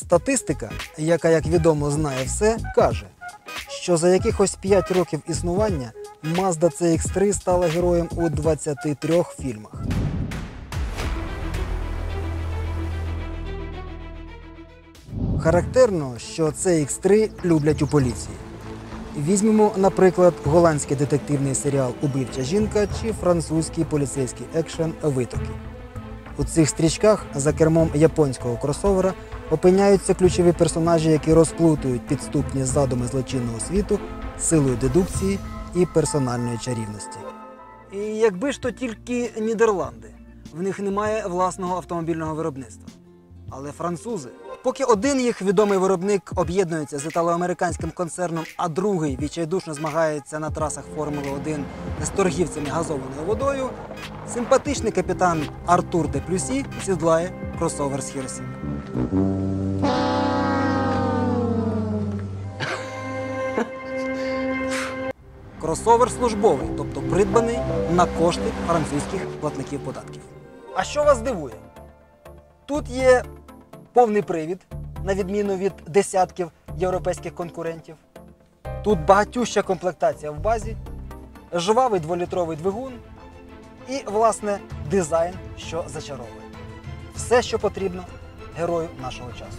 Статистика, яка, як відомо, знає все, каже, що за якихось 5 років існування Mazda CX3 стала героєм у 23 фільмах. Характерно, що CX3 люблять у поліції. Візьмемо, наприклад, голландський детективний серіал Убивча жінка чи французький поліцейський екшен Витоки. У цих стрічках за кермом японського кросовера опиняються ключові персонажі, які розплутують підступні задуми злочинного світу силою дедукції і персональної чарівності. І якби ж то тільки Нідерланди, в них немає власного автомобільного виробництва. Але французи, поки один їх відомий виробник об'єднується з італоамериканським концерном, а другий відчайдушно змагається на трасах Формули 1 з торгівцями газованою водою, симпатичний капітан Артур де Плюсі сідлає кросовер з Хіросі. Кросовер службовий, тобто придбаний на кошти французьких платників податків. А що вас дивує? Тут є повний привід, на відміну від десятків європейських конкурентів. Тут багатюща комплектація в базі, жвавий дволітровий двигун і, власне, дизайн, що зачаровує. Все, що потрібно герою нашого часу.